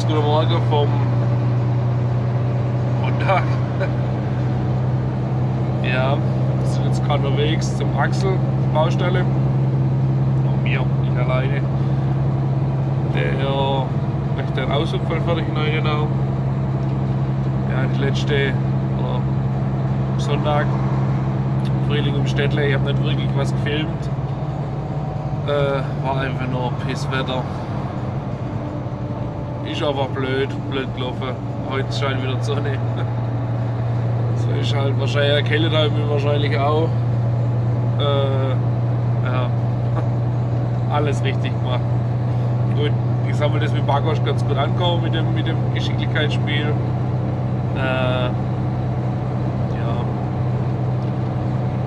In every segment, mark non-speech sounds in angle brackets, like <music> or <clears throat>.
Jedenfalls guten Morgen vom Montag. ja, wir sind jetzt gerade unterwegs zum Axel Baustelle. Und mir, ich alleine. Der möchte einen Ausunfall fertig in Neuenau. Ja, die letzte oder Sonntag Frühling im Städtle, ich habe nicht wirklich was gefilmt. Äh, war einfach nur Pisswetter. Ist aber blöd, blöd gelaufen. Heute scheint wieder die Sonne. <laughs> So ist halt wahrscheinlich erkältet habe ich wahrscheinlich auch. Äh, ja, <laughs> alles richtig gemacht. Gut, ich sag mal, das mit Bagosch ganz gut angekommen mit dem, mit dem Geschicklichkeitsspiel. Äh, ja.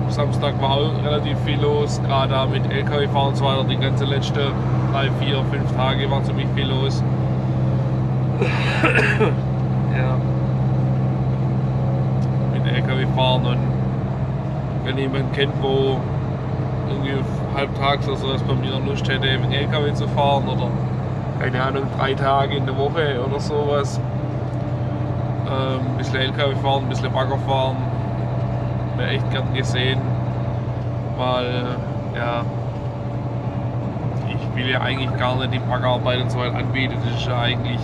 Samstag war auch relativ viel los, gerade mit LKW-Fahren und so weiter. Die ganze letzte drei, vier, fünf Tage war ziemlich viel los. <coughs> ja. Mit LKW fahren und wenn jemand kennt, wo irgendwie halbtags oder sowas bei mir Lust hätte, mit LKW zu fahren oder keine Ahnung, drei Tage in der Woche oder sowas. Ähm, ein bisschen LKW fahren, ein bisschen Bagger fahren. Wäre echt gern gesehen, weil ja, ich will ja eigentlich gar nicht die Baggerarbeit und so weiter anbieten. Das ist ja eigentlich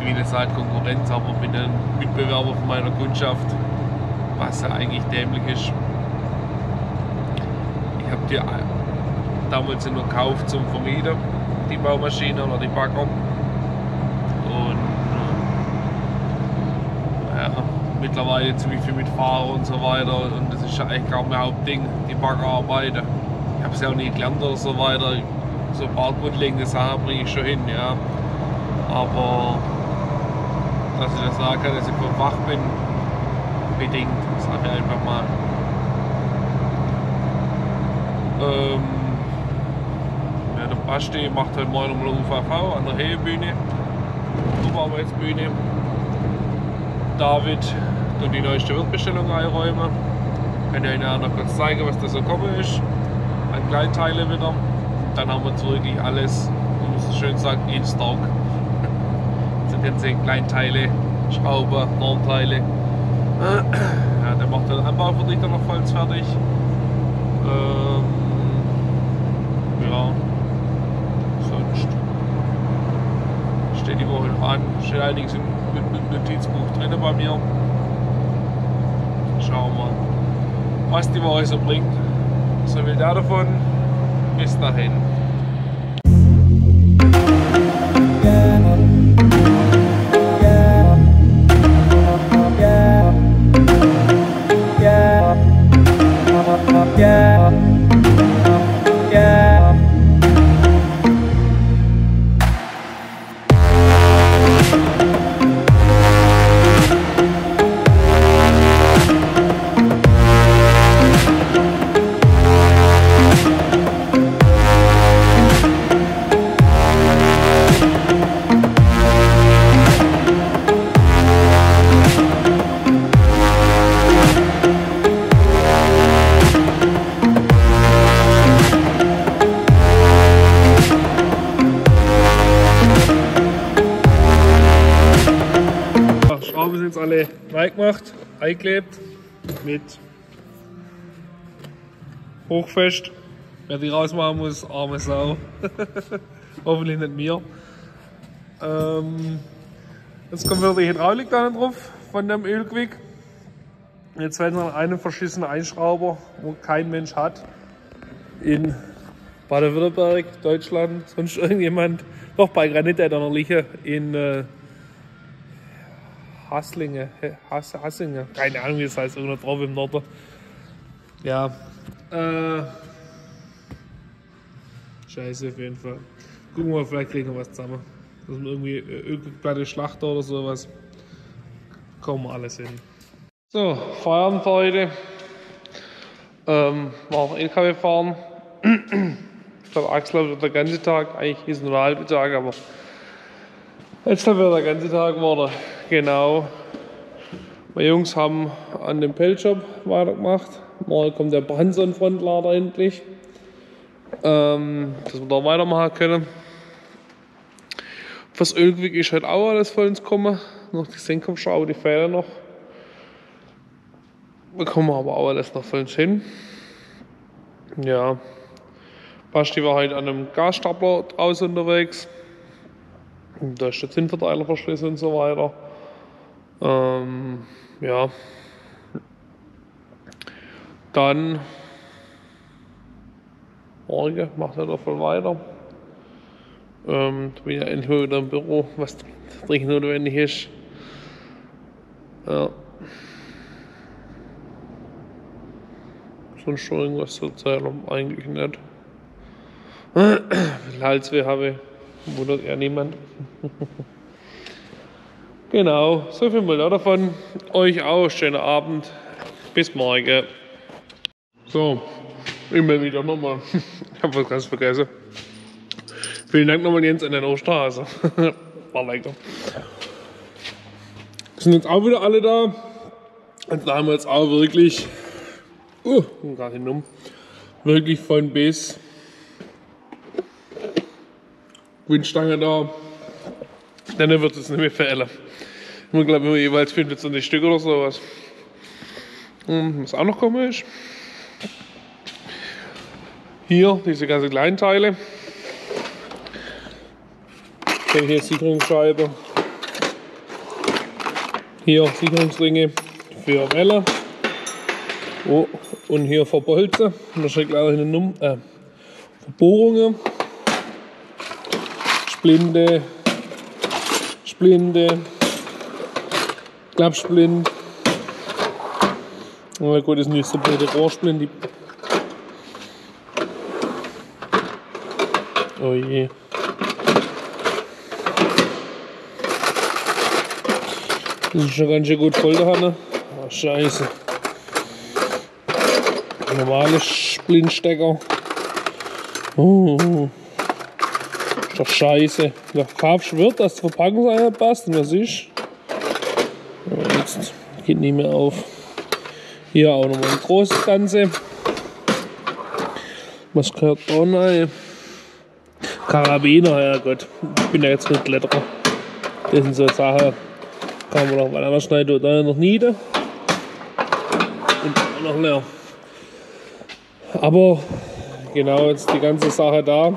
will jetzt halt Konkurrenz, aber mit einem Mitbewerber von meiner Kundschaft, was ja eigentlich dämlich ist. Ich habe die damals nur gekauft zum Vermieten, die Baumaschine oder die Bagger. Und äh, ja, mittlerweile ziemlich viel mit Fahrer und so weiter. Und das ist ja eigentlich gar mein Hauptding, die Baggerarbeit. Ich habe es ja auch nie gelernt oder so weiter. So ein paar grundlegende Sachen bringe ich schon hin, ja. Aber dass ich das sagen kann, dass ich vom Fach bin, bedingt, sage ich einfach mal. Ähm, ja, der Basti macht heute morgen nochmal UVV an der Hebebühne, Oberarbeitsbühne. David tut die neueste Wirtbestellung einräumen. Kann ich Ihnen noch kurz zeigen, was da so gekommen ist. An Kleinteile wieder. Dann haben wir jetzt wirklich alles, man muss so schön sagen, in Stock ganze Kleinteile, Schrauber, Normteile. <clears throat> Ja, der macht den Anbauverdichter noch vollends fertig. Ähm, ja, sonst steht die Woche noch an. Steht einiges im Notizbuch drin bei mir. Schauen wir was die Woche so bringt. So viel davon. Bis dahin. Eingeklebt mit hochfest. Wer die rausmachen muss, arme Sau. <laughs> Hoffentlich nicht mir. Ähm, jetzt kommt wieder die Hydraulik da drauf von dem Ölquick. Jetzt werden wir einen verschissenen Einschrauber, wo kein Mensch hat, in Baden-Württemberg, Deutschland, sonst irgendjemand, doch bei Granit noch liegen, in äh, Hasslinge, Hass, Hasslinge, keine Ahnung wie es heißt, irgendwo drauf im Norden. Ja, äh, scheiße auf jeden Fall. Gucken wir mal, vielleicht kriegen wir was zusammen. Dass wir irgendwie äh, Ölplatte Schlachter oder sowas. Kommen wir alles hin. So, Feierabend für heute. Ähm, war auch LKW fahren. <clears throat> ich glaube, Axel wird der ganze Tag, eigentlich ist nur der halbe Tag, aber jetzt haben wir der ganze Tag geworden. Genau. Meine Jungs haben an dem Pelzshop weitergemacht. Morgen kommt der Branson-Frontlader endlich. Ähm, dass wir da weitermachen können. Fürs Ölgewick ist halt auch alles voll ins Kommen. Noch die Senkopfschraube, die fehlen noch. Bekommen wir aber auch alles noch voll ins hin. Ja. Basti war heute an einem Gasstapler draußen unterwegs. Da ist der Zinnverteiler verschlossen und so weiter. Ähm, ja. Dann morgen macht er davon weiter. Ähm, da bin ich ja endlich wieder im Büro, was dringend notwendig ist. Ja. Sonst schon irgendwas zu erzählen? Eigentlich nicht. Halsweh habe ich, wundert ja niemand. <laughs> genau, so viel mal davon. Euch auch, schönen Abend. Bis morgen. So, immer wieder nochmal. <laughs> Ich habe was ganz vergessen. Vielen Dank nochmal Jens an der Osterhase. <laughs> War lecker. Sind jetzt auch wieder alle da. Und da haben wir jetzt auch wirklich, uh, gerade hinum, wirklich von bis Windstange da. Dann wird es nicht mehr verändern. Ich glaube, wir jeweils 25 Stück oder sowas. Und was auch noch ist, hier diese ganzen kleinen Teile. Hier Sicherungsscheibe. Hier Sicherungsringe für Welle. Oh, und hier Verbolze. Und da steht leider eine Nummer. Äh, Verbohrungen. Splinde. Splinde. Klappsplind. Na gut, das sind nicht so blöde Rohrsplinde. Oh je. Das ist schon ganz schön gut voll da, ne? Oh, scheiße. Normale Blindstecker. Oh, ist doch scheiße. Da kaufst wird, dass die Verpackung passt und was ist? Aber jetzt geht nicht mehr auf. Hier auch nochmal ein großes Ganze. Was gehört da rein? Karabiner, Herrgott. Ich bin ja jetzt kein Kletterer. Das sind so Sachen kann man noch, weil anders schneidet da noch nieder. Und noch leer. Aber genau jetzt die ganze Sache da.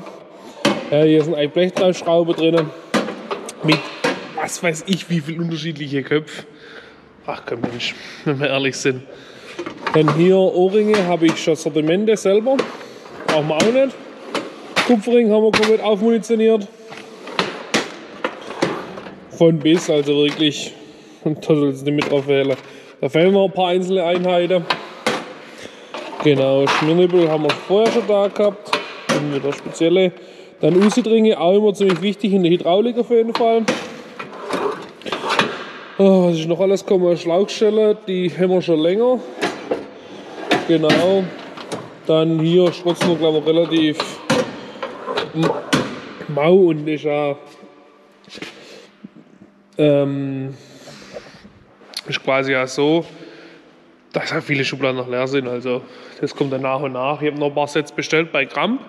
Ja, hier sind ein Blechtreibschraube drin. Mit was weiß ich wie viel unterschiedliche Köpfe. Ach komm Mensch, wenn wir ehrlich sind. Dann hier Ohrringe habe ich schon Sortimente selber. Brauchen wir auch nicht. Kupferring haben wir komplett aufmunitioniert. Von bis, also wirklich und da soll es nicht mit drauf wählen. Da fehlen noch ein paar einzelne Einheiten. Genau, Schmiernippel haben wir vorher schon da gehabt. Dann wieder spezielle. Dann Usidringe, auch immer ziemlich wichtig in der Hydraulik auf jeden Fall. Oh, was ist noch alles gekommen? Schlauchstelle, die haben wir schon länger. Genau. Dann hier strotzen wir glaube ich relativ mau und ist ja ähm, ist quasi ja so, dass ja viele Schubladen noch leer sind. Also das kommt dann nach und nach. Ich habe noch ein paar Sets bestellt bei Kramp.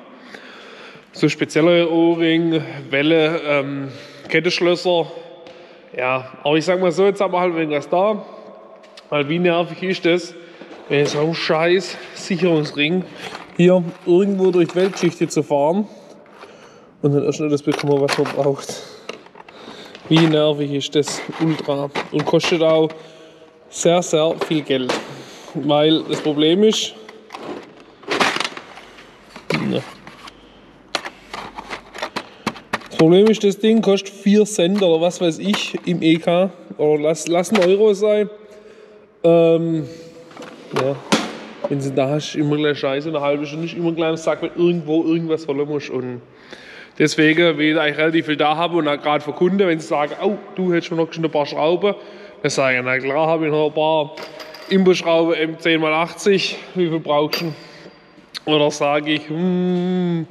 So spezielle Ohrring, Welle, ähm, Kettenschlösser. Ja, aber ich sag mal so, jetzt haben wir halt irgendwas da. Weil wie nervig ist das, wenn so ein scheiß Sicherungsring hier irgendwo durch Weltschichte zu fahren und dann erst nicht das bekommen, was man braucht. Wie nervig ist das? Ultra. Und kostet auch sehr, sehr viel Geld. Weil das Problem ist, ne. Das Problem ist, das Ding kostet 4 Cent oder was weiß ich im EK. Oder lass, lass ein Euro sein. Ähm, ja. Wenn sie da hast, immer gleich Scheiße, eine halbe Stunde ist immer gleich ein Sack, wenn irgendwo irgendwas holen musst. Und Deswegen, weil ich eigentlich relativ viel da habe und gerade für Kunden, wenn sie sagen, oh, du hättest schon noch ein paar Schrauben, dann sage ich, na klar, habe ich noch ein paar Imbusschrauben M10x80, wie viel brauchst du? Oder sage ich, hm,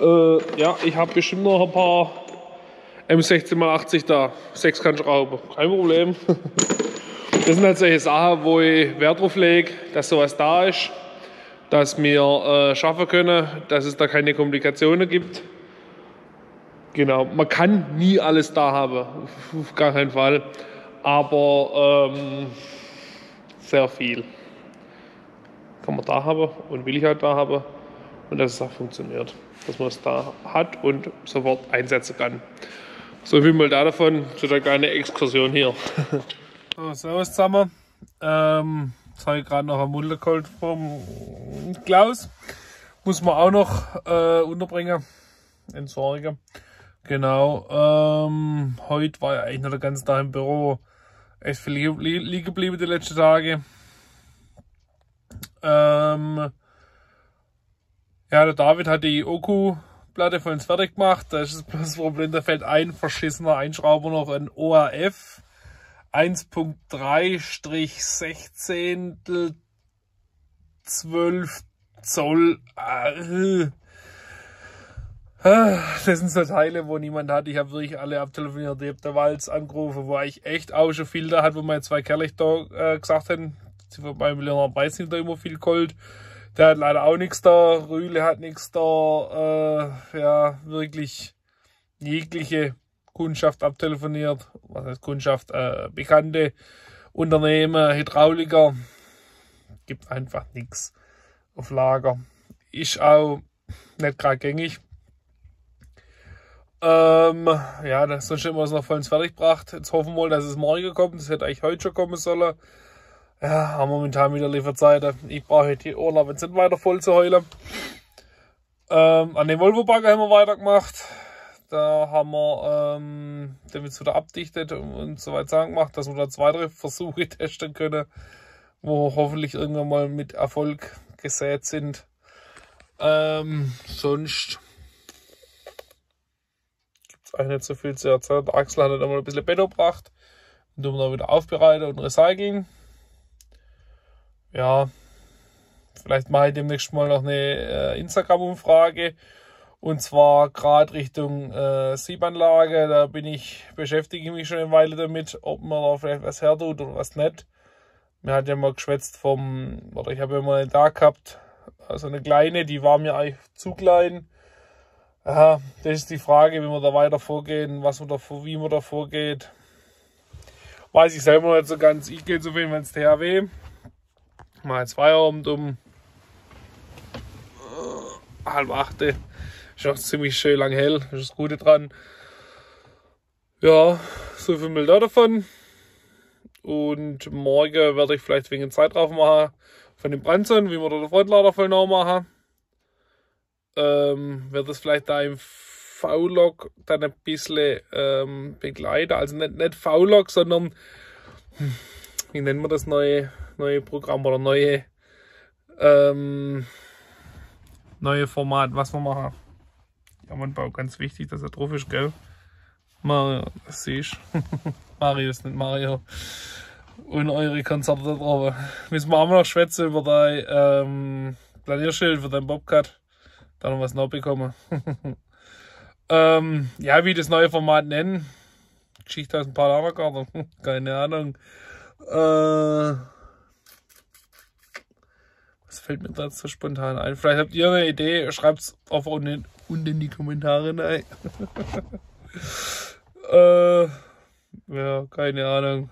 äh, ja, ich habe bestimmt noch ein paar M16x80 da, Sechskantschrauben, kein Problem. <laughs> Das sind halt solche Sachen, wo ich Wert drauf lege, dass sowas da ist, dass wir äh, schaffen können, dass es da keine Komplikationen gibt. Genau, man kann nie alles da haben, <laughs> auf gar keinen Fall, aber ähm, sehr viel kann man da haben und will ich halt da haben. Und dass es auch funktioniert, dass man es da hat und sofort einsetzen kann. So viel mal da davon zu der kleinen Exkursion hier. <laughs> so, servus zusammen. Ähm, jetzt habe ich gerade noch ein Mulder geholt vom Klaus. Muss man auch noch äh, unterbringen, entsorgen. Genau. Ähm, heute war ja eigentlich noch der ganze Tag im Büro. Echt viel liegen geblieben die letzten Tage. Ähm, ja, der David hat die Oku-Platte für uns fertig gemacht. Da ist das Problem, da fällt ein verschissener Einschrauber noch ein ORF 1.3-16 12 Zoll. Äh, das sind so Teile, wo niemand hat. Ich habe wirklich alle abtelefoniert. Ich habe der Walz angerufen, wo ich echt auch schon viel da hat, wo meine zwei Kerle da äh, gesagt haben, sie bei Leonard Preis sind da immer viel Gold. Der hat leider auch nichts da. Rühle hat nichts da. Äh, ja, wirklich jegliche Kundschaft abtelefoniert. Was heißt Kundschaft? Äh, bekannte Unternehmen, Hydrauliker. Gibt einfach nichts auf Lager. Ist auch nicht gerade gängig. Ähm, ja, sonst immer noch voll ins fertig gebracht. Jetzt hoffen wir mal, dass es morgen kommt. Das hätte eigentlich heute schon kommen sollen. Ja, momentan wieder Lieferzeiten. Ich brauche die Urlaub jetzt nicht weiter voll zu heulen. Ähm, an den Volvo-Bagger haben wir weitergemacht. Da haben wir ähm, den jetzt wieder abdichtet und so weiter gemacht, dass wir da zwei Versuche <laughs> testen können, wo hoffentlich irgendwann mal mit Erfolg gesät sind. Ähm, sonst es eigentlich nicht so viel zu erzählen. Der Axel hat dann mal ein bisschen Beton gebracht und wir wieder aufbereiten und recyceln. Ja, vielleicht mache ich demnächst mal noch eine äh, Instagram-Umfrage. Und zwar gerade Richtung äh, Siebanlage. Da bin ich, beschäftige mich schon eine Weile damit, ob man da vielleicht was her tut oder was nicht. Mir hat ja mal geschwätzt vom, oder ich habe ja mal eine da gehabt, also eine kleine, die war mir eigentlich zu klein. Ja, das ist die Frage, wie wir da weiter vorgehen, was wir da, wie man da vorgeht. Weiß ich selber nicht so ganz. Ich gehe zu viel ins THW. Mal jetzt Feierabend um äh, halb acht. Ist auch ziemlich schön lang hell. Ist das Gute dran. Ja, so viel mal da davon. Und morgen werde ich vielleicht wegen Zeit drauf machen von dem Brandson, wie wir da den Frontlader voll machen ähm, wird es vielleicht da im V-Log dann ein bisschen ähm, begleiten. Also nicht, nicht V-Log, sondern hm, wie nennen wir das neue, neue Programm oder neue, ähm, neue Format, was wir machen. Ja, man baut ganz wichtig, dass er drauf ist, gell? Mario, das siehst <laughs> Mario ist nicht Mario. Und eure Konzerte da drauf. Müssen wir auch noch schwätzen über dein ähm, Planierschild für dein Bobcat da noch was noch bekommen. <laughs> ähm, ja, wie das neue Format nennen. Geschichte aus ein paar. <laughs> Keine Ahnung. Äh, was fällt mir da so spontan ein? Vielleicht habt ihr eine Idee. Schreibt es auf unten, unten in die Kommentare rein. <laughs> äh, ja, keine Ahnung.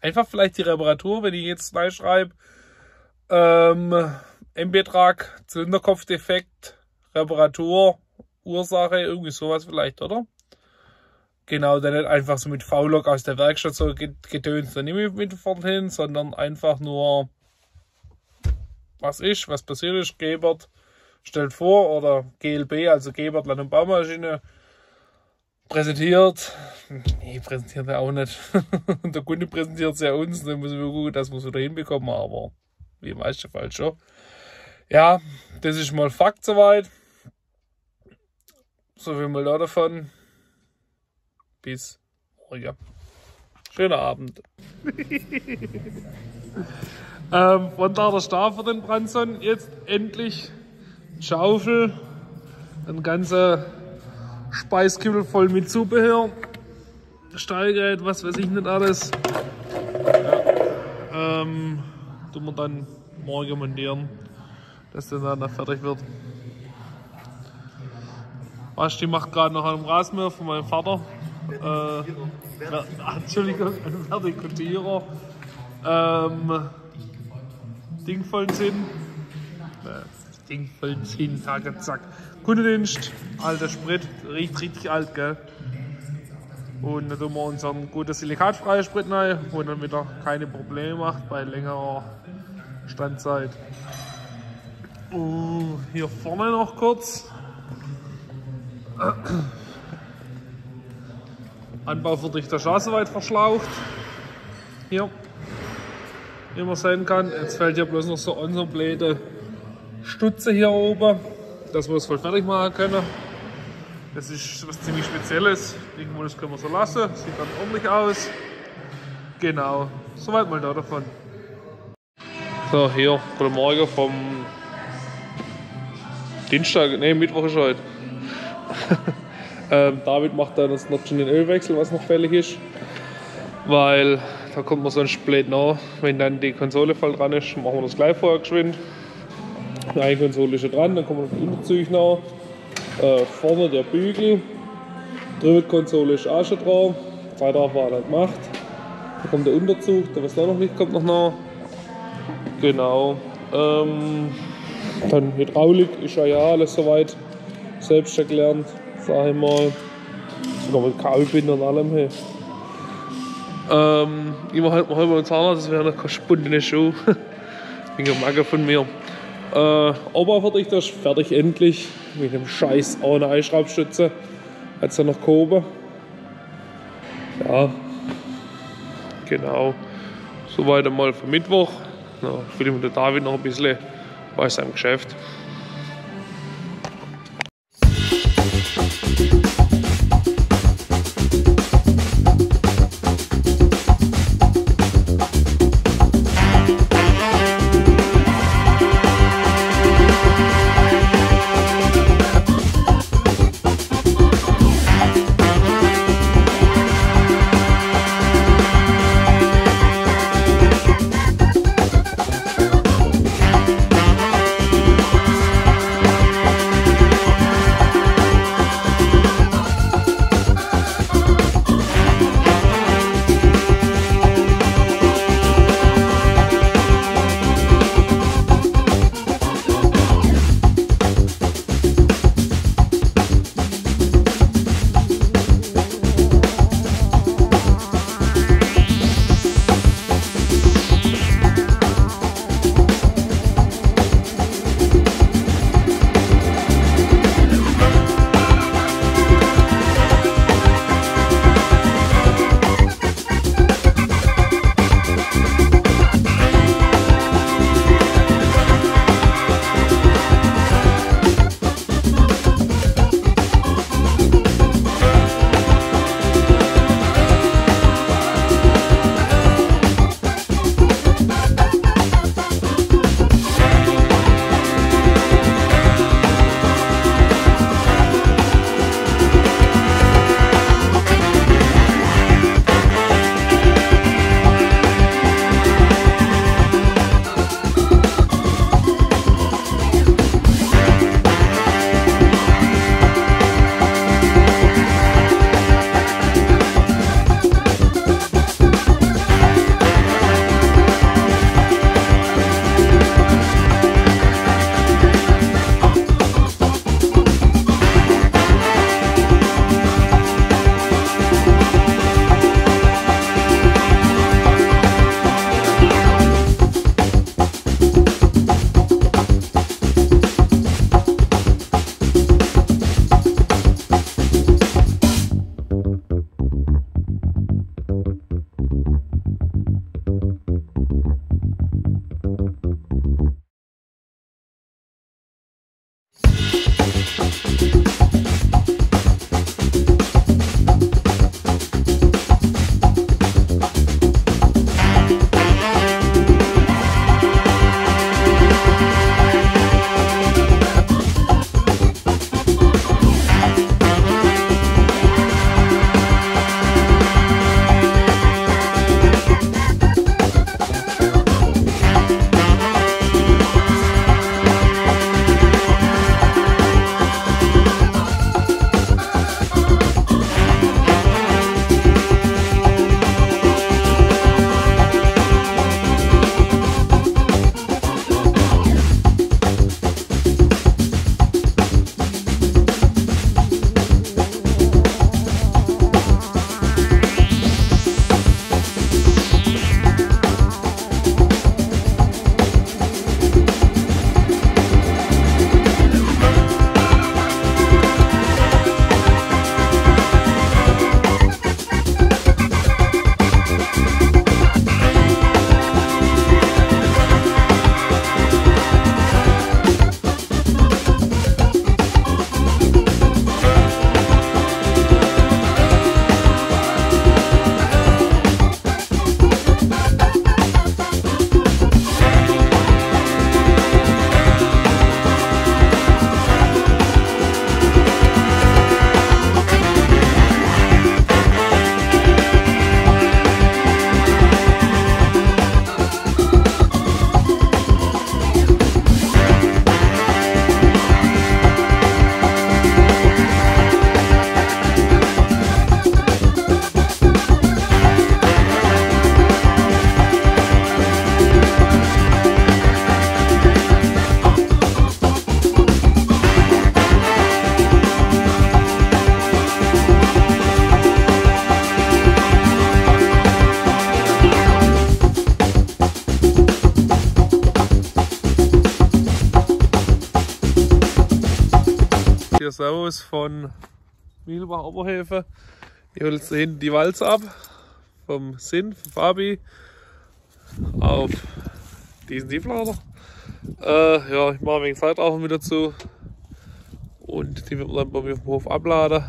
Einfach vielleicht die Reparatur, wenn ich jetzt neu schreibe. Ähm, M-Betrag, Zylinderkopfdefekt, Reparatur, Ursache, irgendwie sowas vielleicht, oder? Genau, dann nicht einfach so mit V-Log aus der Werkstatt so getönt, dann nicht mit vorne hin, sondern einfach nur, was ist, was passiert ist, Gebert stellt vor oder GLB, also Gebert Land- und Baumaschine, präsentiert. Nee, präsentiert er auch nicht. <laughs> der Kunde präsentiert es ja uns, dann müssen wir gucken, dass wir es wieder hinbekommen, aber wie im meisten Fall schon. Ja, das ist mal Fakt soweit. So viel mal da davon. Bis morgen. Schöner Abend. <laughs> ähm, von da der Stab für den Branson. Jetzt endlich Schaufel. Ein ganzer Speiskübel voll mit Zubehör. Steigerät, was weiß ich nicht alles. Ja, ähm, tun wir dann morgen montieren dass der dann fertig wird. Was, die macht gerade noch einen Rasenmäher von meinem Vater. Äh, Ver Entschuldigung, ein Vertikutierer. Ähm, Ding voll Sinn. Äh, Ding voll Sinn, Tag, zack. Kundendienst, alter Sprit, riecht richtig alt, gell? Und dann tun wir unseren guten silikatfreien Sprit rein, wo dann wieder keine Probleme macht bei längerer Standzeit. Uh, hier vorne noch kurz. Anbauverdichter Straße verschlaucht. Hier, wie man sehen kann. Jetzt fällt hier bloß noch so unsere blöde Stutze hier oben, dass wir es voll fertig machen können. Das ist was ziemlich Spezielles. Irgendwo das können wir so lassen. Sieht ganz ordentlich aus. Genau, soweit mal da davon. So, hier, guten Morgen vom Dienstag, ne, Mittwoch ist heute. <laughs> ähm, David macht dann jetzt noch schon den Ölwechsel, was noch fällig ist. Weil da kommt man sonst blöd nach. Wenn dann die Konsole voll dran ist, machen wir das gleich vorher geschwind. Eine Konsole ist schon dran, dann kommen wir noch die Unterzüge nach. Äh, vorne der Bügel. Drüber Konsole ist auch schon dran. Zwei Tage war halt gemacht. Da kommt der Unterzug, der was da noch nicht kommt, noch nach. Genau. Ähm, dann Hydraulik ist ja, ja alles soweit selbst gelernt, sag ich mal. Sogar mit Kabelbinder und allem. Hey. Ähm, immer halt mal halber Zahnarzt, das wäre noch keine spundene Schuhe. <laughs> Wegen Macke von mir. Äh, Oberverdichter ist fertig endlich. Mit dem scheiß ohne Einschraubstütze. Hat's ja noch gehoben. Ja. Genau. Soweit einmal für Mittwoch. Ja, ich will mit der David noch ein bisschen bei seinem Geschäft. Servus von Mielbach Oberhäfe. Holt da hinten die Walze ab. Vom Sinn, von Fabi. Auf diesen Tieflader. Äh, ja, ich mache wenig Zeitraufen wieder zu. Und die wird man dann bei mir dem Hof abladen.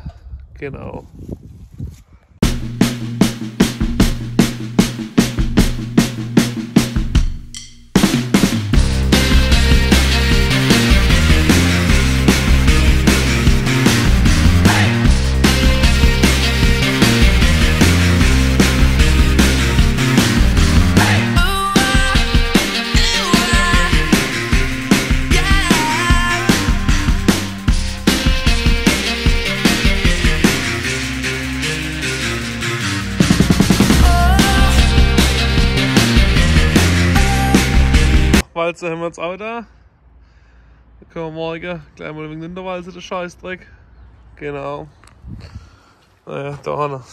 Genau. Wir morgen gleich mal wegen der Walze den Scheißdreck. Genau. Naja, da haben wir.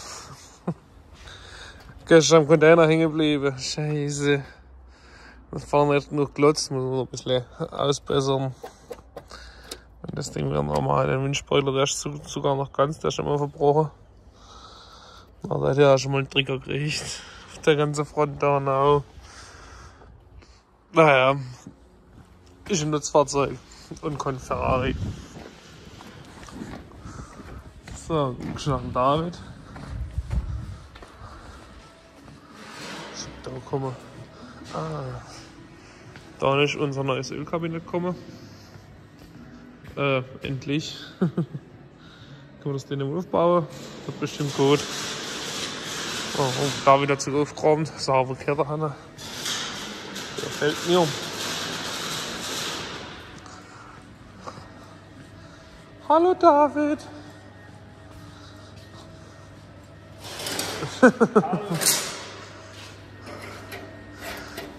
<laughs> Gestern am Container hängen geblieben. Scheiße. Das fahren nicht genug Glotz, muss man noch ein bisschen ausbessern. Und das Ding wäre normal. Der Windspoiler, der ist sogar noch ganz, der ist schon mal verbrochen. Na, da hat ja schon mal einen Trigger gekriegt. Auf der ganzen Front da auch. Naja, ist ein Nutzfahrzeug und kein Ferrari. So, geschlagen David. Da kommen. Ah. Da ist unser neues Ölkabinett gekommen. Äh, endlich. <laughs> Können wir das Ding aufbauen? Wird bestimmt gut. Oh, und da wieder zu aufgeräumt. Sauber Kette haben. Gefällt mir. Hallo David. <laughs>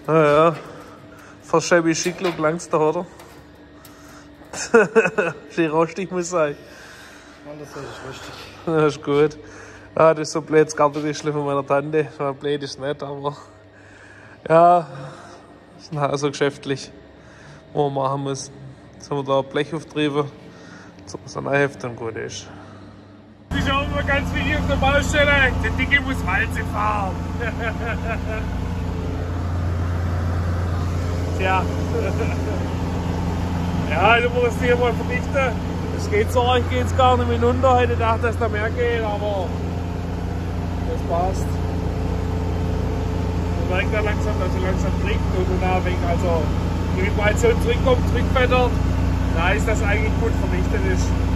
naja, für Shabby Schicklook langst du, oder? <laughs> Schön rostig muss sein. Alles ist richtig. Das ist gut. Ah, das ist so ein blödes Gartentischchen von meiner Tante. So blöd ist nicht, aber ja, ist nachher so geschäftlich, wo man machen muss. Jetzt haben wir da ein Blech aufgetrieben, so dass ein Heft dann gut ist. Das ist auch immer ganz wichtig auf der Baustelle. Der Dicke muss Walze fahren. <laughs> Tja. <laughs> Ja, du musst dich mal verdichten. Es geht so, ich gehe jetzt gar nicht mehr runter. Hätte gedacht, dass da mehr geht, aber das passt. Man merkt ja langsam, dass er langsam trinkt und danach wegen, also die Vibration zurückkommt, zurückblättert. Da ist das eigentlich gut vernichtet ist.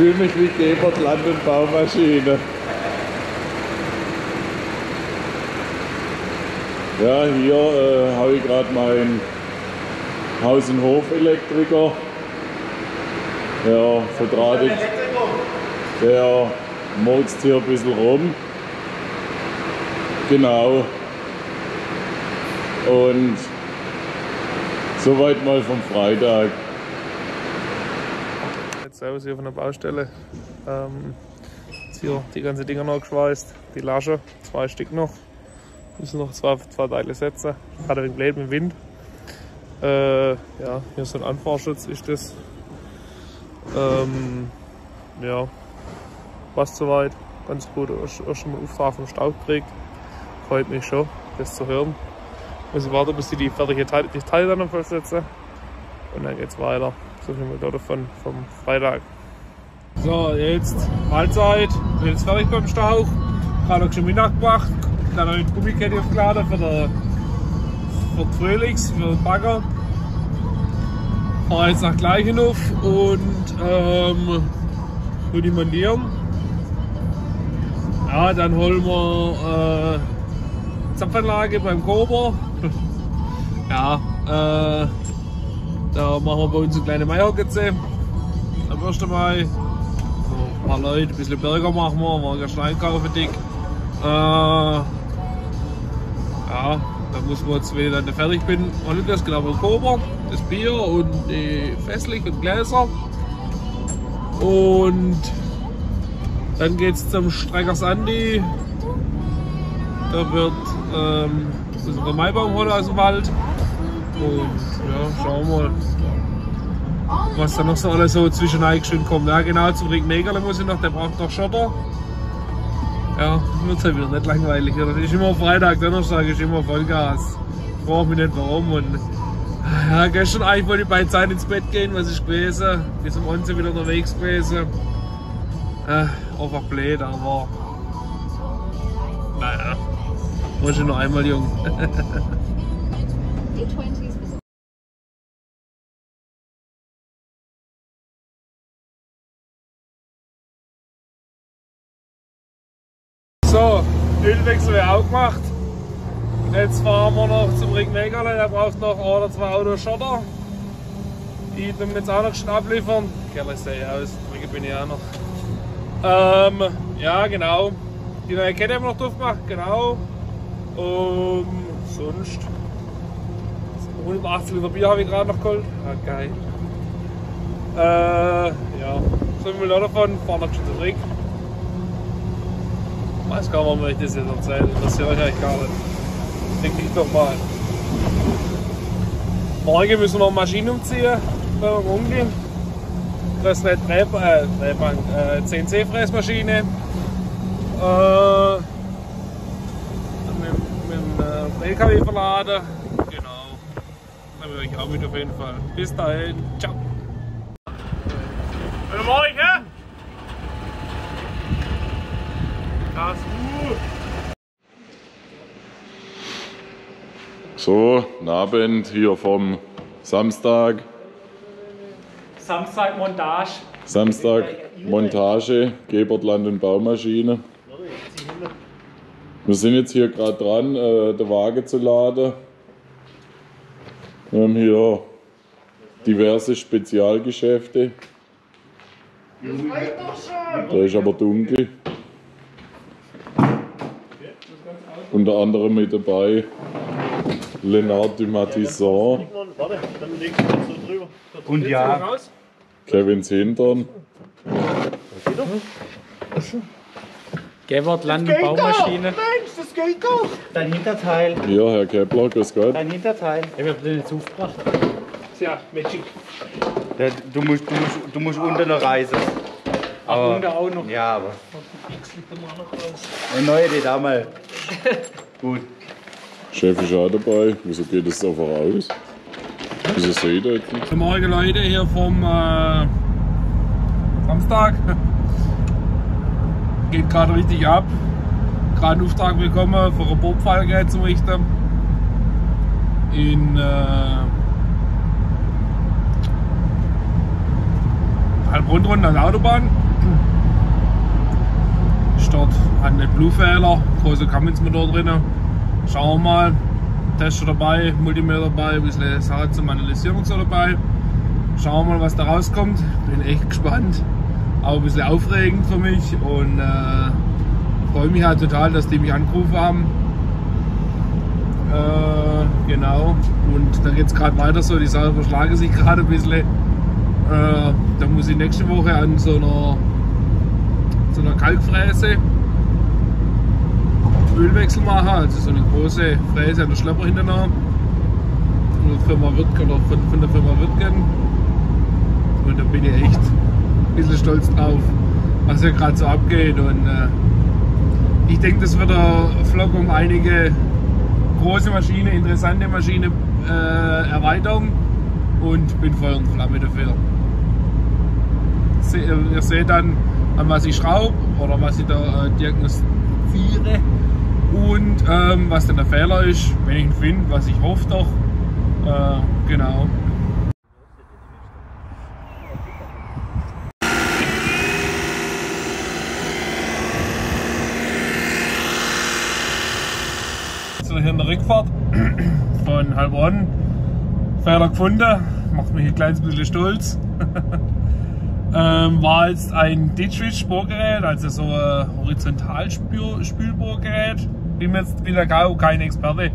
Fühle mich wie Gebert Land- und Baumaschine. Ja, hier äh, habe ich gerade meinen Haus- und Hofelektriker. Ja, verdrahtet. Der motzt hier ein bisschen rum. Genau. Und soweit mal vom Freitag. Servus hier von der Baustelle. Ähm, jetzt hier die ganzen Dinger noch geschweißt. Die Lasche, zwei Stück noch. Müssen noch zwei, zwei Teile setzen. Wegen Blät mit dem Wind. Äh, ja, hier so ein Anfahrschutz ist das. Ähm, ja, passt soweit. Ganz gut. Erst, erst mal Auftrag vom Staub gekriegt. Freut mich schon, das zu hören. Muss ich warten, bis die die fertige Teile, die Teile dann noch versetzen. Und dann geht's weiter. So viel mal davon vom Freitag. So, jetzt Mahlzeit. Bin jetzt fertig beim Stauch. Gerade noch schon Mittag gemacht. Dann habe ich die Gummikette aufgeladen für, der, für die Fröhlichs, für den Bagger. Fahre jetzt nach Gleichenhof und ähm, montieren. Ja, dann holen wir äh, Zapfanlage beim Kober. <laughs> ja, äh, da machen wir bei uns eine kleine Meierkitze am 1. Mai. So, ein paar Leute, ein bisschen Burger machen wir, morgen Stein kaufen dick. Äh, ja, da muss man jetzt, wenn ich dann fertig bin, hol ich das genau beim Kober, das Bier und die Festlich und Gläser. Und dann geht's zum Streckers Andi. Da wird ähm, müssen wir Maibaum holen aus dem Wald. Und ja, schauen wir mal, was da noch so alles so zwischen eingeschön kommt. Ja, genau, zum Ring Megerle muss ich noch, der braucht noch Schotter. Ja, wird halt wieder nicht langweilig. Oder? Das ist immer Freitag, Donnerstag ist immer Vollgas. Ich frage mich nicht warum. Und ja, gestern eigentlich wollte ich bei Zeit ins Bett gehen, was ist gewesen. Bis um 11 wieder unterwegs gewesen. Äh, einfach blöd, aber naja, muss ich noch einmal jung. <laughs> <laughs> Gemacht. Jetzt fahren wir noch zum Ring Megerle, der braucht noch ein oder zwei Autos Schotter. Die tun wir jetzt auch noch schnell abliefern. Kerl sehe aus, Ringe bin ich auch noch. Ähm, ja, genau. Die neue Kette haben wir noch drauf gemacht, genau. Und sonst. 180 Liter Bier habe ich gerade noch geholt. Ah, geil. Äh, ja. So viel davon, fahren noch schon zurück. Ich weiß gar nicht, warum ich das jetzt erzähle. Das ist ja wahrscheinlich gar nicht. Denke ich doch mal. Morgen müssen wir Maschinen umziehen, wenn wir umgehen. Das ist eine Dreh, äh, Drehbank, äh, CNC-Fräsmaschine. Äh, mit, mit dem äh, LKW verladen. Genau. Da bin ich auch mit auf jeden Fall. Bis dahin. Ciao. Guten Morgen! Das So, Abend hier vom Samstag. Samstag Montage. Samstag Montage, Gebertland und Baumaschine. Wir sind jetzt hier gerade dran, äh, den Wagen zu laden. Wir haben hier diverse Spezialgeschäfte. Da ist aber dunkel. Unter anderem mit dabei Lenard Dumatisson, Und ja, Kevin Hintern, Gewert Land- und Baumaschine. Dein Hinterteil. hier Herr Kepler, grüß Gott. Dein Hinterteil. Ich hab den jetzt aufgebracht. Ja, Magic. Der, du, musst, du, musst, du musst unter noch reisen. Aber unten auch noch. Ja, aber. Eine neue Idee da mal. <laughs> Gut. Chef ist auch dabei. Wieso geht es so voraus? Wieso seht ihr jetzt nicht? Guten Morgen Leute hier vom äh, Samstag. <laughs> Geht gerade richtig ab. Gerade einen Auftrag bekommen für eine Bohrpfeilgerät zum Richten. In äh, Heilbronn rund an der Autobahn. <clears throat> Ist dort hat nicht Bluefehler, große Kaminsmotor drin. Schauen wir mal. Tester dabei, Multimeter dabei, ein bisschen Sachen zum Analysieren so dabei. Schauen wir mal, was da rauskommt. Bin echt gespannt. Auch ein bisschen aufregend für mich und äh, freue mich halt total, dass die mich angerufen haben. Äh, genau. Und dann geht es gerade weiter so. Die Sache verschlagen sich gerade ein bisschen. Äh, da muss ich nächste Woche an so einer, so einer Kalkfräse Ölwechsel machen, also so eine große Fräse an der Schlepper hinterher. Von der Firma Wirtgen oder von, von der Firma Wirtgen. Und da bin ich echt ein bisschen stolz drauf, was hier gerade so abgeht. Und äh, ich denke, das wird der Vlog um einige große Maschine, interessante Maschine äh, erweitern und bin Feuer und Flamme dafür. Se, ihr seht dann, an was ich schraube oder was ich da äh, diagnostiziere und ähm, was denn der Fehler ist, wenn ich ihn finde, was ich hoffe doch. Äh, genau. So, hier in der Rückfahrt <clears throat> von Heilbronn. Fehler gefunden, macht mich ein kleines bisschen stolz. <laughs> ähm, war jetzt ein Ditchwitch-Spurgerät, also so ein Horizontalspülbohrgerät. Bin jetzt bin gar kein Experte,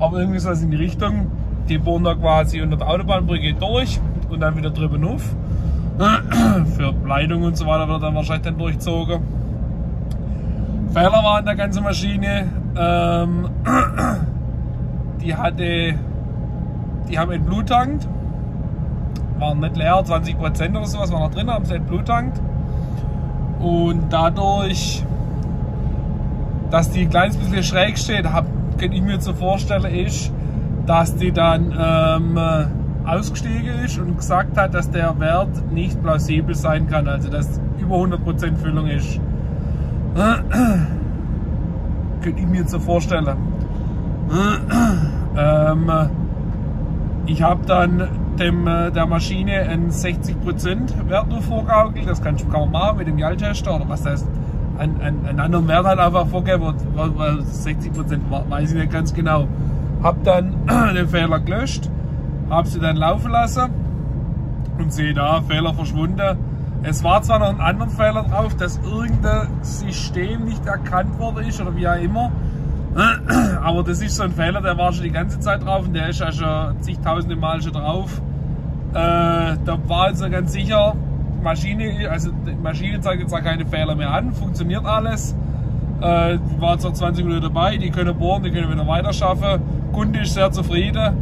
aber irgendwie sowas in die Richtung. Die bohren da quasi unter der Autobahnbrücke durch und dann wieder drüber auf. <clears throat> Für Leitung und so weiter wird dann wahrscheinlich dann durchzogen. Fehler war an der ganzen Maschine. Ähm, <clears throat> die hatte, die haben entbluttankt, waren nicht leer, 20 Prozent oder sowas war noch drin, haben sie entbluttankt. Und dadurch, dass die ein kleines bisschen schräg steht, hab, kann ich mir so vorstellen, ist, dass die dann ähm, ausgestiegen ist und gesagt hat, dass der Wert nicht plausibel sein kann, also dass über 100% Füllung ist. <clears throat> Könnte ich mir so vorstellen. <clears throat> ähm, ich habe dann dem, äh, der Maschine einen 60% Wert nur vorgaukelt. Das kann, kann man machen mit dem Jaltester oder was heißt, einen, einen, einen anderen Wert halt einfach vorgeben. Weil 60% weiß ich nicht ganz genau. Hab dann <clears throat> den Fehler gelöscht, habe sie dann laufen lassen und sehe da, Fehler verschwunden. Es war zwar noch ein anderer Fehler drauf, dass irgendein System nicht erkannt worden ist oder wie auch immer. <clears throat> Aber das ist so ein Fehler, der war schon die ganze Zeit drauf und der ist ja schon zigtausende Mal schon drauf. Äh, da war also ganz sicher, Maschine, also die Maschine zeigt jetzt auch keine Fehler mehr an, funktioniert alles. Äh, die war zwar 20 Minuten dabei, die können bohren, die können wieder weiter schaffen. Kunde ist sehr zufrieden.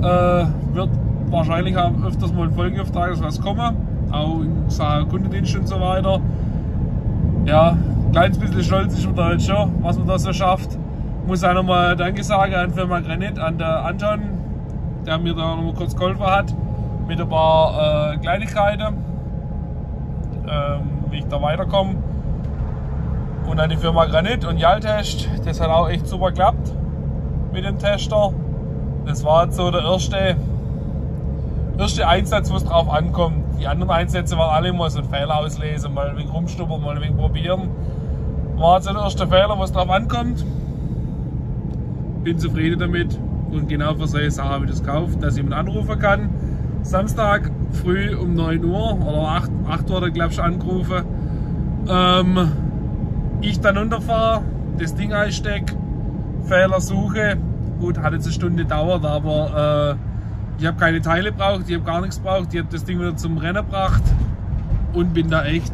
Äh, wird wahrscheinlich auch öfters mal ein Folgeauftrag was kommen, auch in Sachen Kundendienst und so weiter. Ja, ein kleines bisschen stolz ist man da jetzt schon, was man da so schafft. Muss auch nochmal Danke sagen an Firma Granit, an der Anton, der mir da nochmal kurz geholfen hat mit ein paar äh, Kleinigkeiten, wie ich da weiterkomme. Und an die Firma Granit und Jaltest, das hat auch echt super geklappt mit dem Tester. Das war jetzt so der erste, erste Einsatz, wo es drauf ankommt. Die anderen Einsätze waren alle mal so ein Fehler auslesen, mal ein wenig rumstuppern, mal ein wenig probieren. War jetzt so der erste Fehler, wo es drauf ankommt. Bin zufrieden damit und genau für solche Sachen habe ich das gekauft, dass ich jemand anrufen kann. Samstag früh um 9 Uhr oder 8, 8 Uhr, glaube ich, angerufen. Ähm, ich dann runterfahre, das Ding einstecke, Fehler suche. Gut, hat jetzt eine Stunde gedauert, aber äh, ich habe keine Teile braucht, ich habe gar nichts braucht. Ich habe das Ding wieder zum Rennen gebracht und bin da echt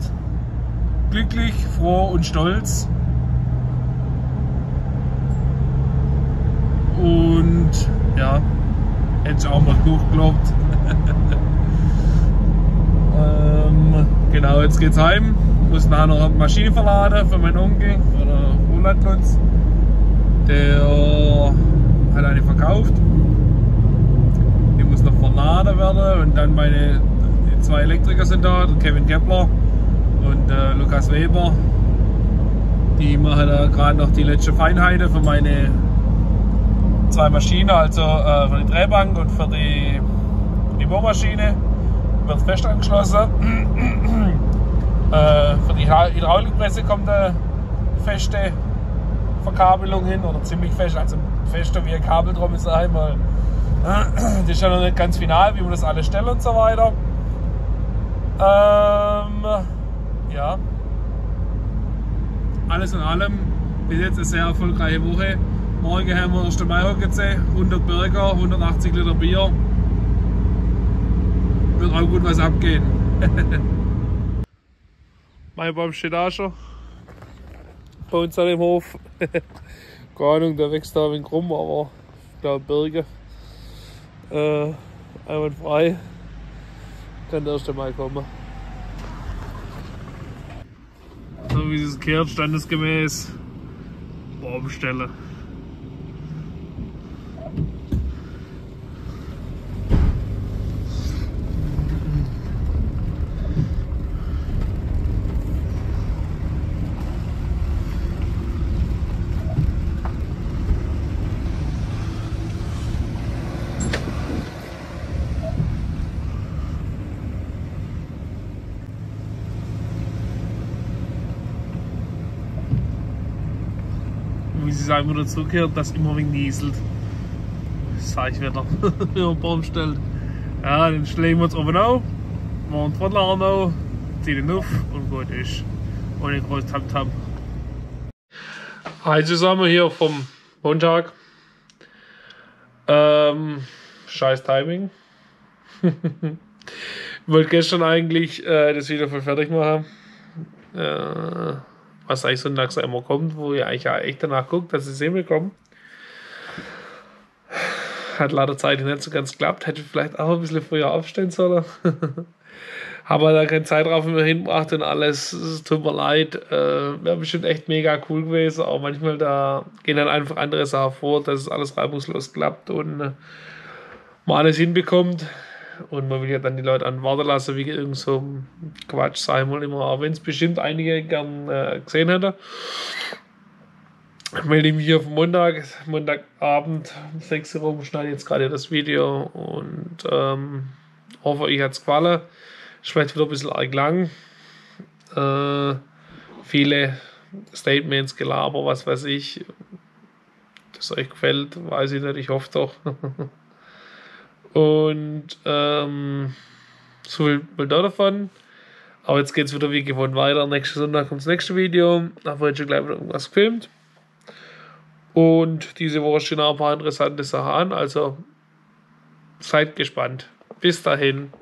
glücklich, froh und stolz. Und ja, hätte ich auch mal hochgelobt. Ähm, genau, jetzt geht's heim. Muss nachher noch eine Maschine verladen für meinen Onkel, für den Roland Kunz. Der hat eine verkauft. Die muss noch verladen werden und dann meine zwei Elektriker sind da, Kevin Kepler und äh, Lukas Weber. Die machen da gerade noch die letzte Feinheiten für meine zwei Maschinen, also äh, für die Drehbank und für die Bohrmaschine. Wird fest angeschlossen. <clears throat> äh, für die Hydraulikpresse kommt eine feste Verkabelung hin oder ziemlich fest, also fester wie ein Kabel drum ist einmal. <clears throat> Das ist ja noch nicht ganz final, wie man das alles stellt und so weiter. Ähm, ja. Alles in allem bis jetzt eine sehr erfolgreiche Woche. Morgen haben wir 1. Mai 100 Burger, 180 Liter Bier. Wird auch gut was abgehen. <laughs> mein Baum steht da schon. Bei uns an dem Hof. <laughs> Keine Ahnung, der wächst da ein wenig rum, aber ich glaube Birke. Äh, einwandfrei. Kann der erste Mal kommen. So wie es kehrt, standesgemäß. Baumstelle. Wie sagen, wieder zurückkehrt, dass immer wegen nieselt. Das ich wieder, wenn man Baum stellt. Ja, dann schlägen wir uns oben auf, machen Trottler auf, ziehen ihn auf und gut ist. Ohne groß Tam-Tam. Hi zusammen hier vom Montag. Ähm, scheiß Timing. <laughs> ich wollte gestern eigentlich äh, das Video voll fertig machen. Äh, was eigentlich sonntags immer kommt, wo ihr eigentlich ja echt danach guckt, dass es sehen kommen. Hat leider Zeit nicht so ganz geklappt, hätte vielleicht auch ein bisschen früher aufstehen sollen. <laughs> Habe da keine Zeit drauf mehr hingebracht und alles. Es tut mir leid. Äh, Wäre bestimmt echt mega cool gewesen. Auch manchmal da gehen dann einfach andere Sachen vor, dass es alles reibungslos klappt und man alles hinbekommt. Und man will ja dann die Leute an warten lassen, wie irgend so Quatsch, sei mal immer, auch wenn es bestimmt einige gern äh, gesehen hätte. Ich melde mich hier auf Montag, Montagabend um 6 Uhr rum, schneide jetzt gerade das Video und ähm, hoffe, euch hat es gefallen. Ist vielleicht wieder ein bisschen arg lang. Äh, viele Statements, Gelaber, was weiß ich. Das euch gefällt, weiß ich nicht, ich hoffe doch. <laughs> Und ähm, so viel mal da davon. Aber jetzt geht es wieder wie gewohnt weiter. Nächsten Sonntag kommt das nächste Video. Da wird schon gleich wieder irgendwas gefilmt. Und diese Woche stehen auch ein paar interessante Sachen an. Also seid gespannt. Bis dahin.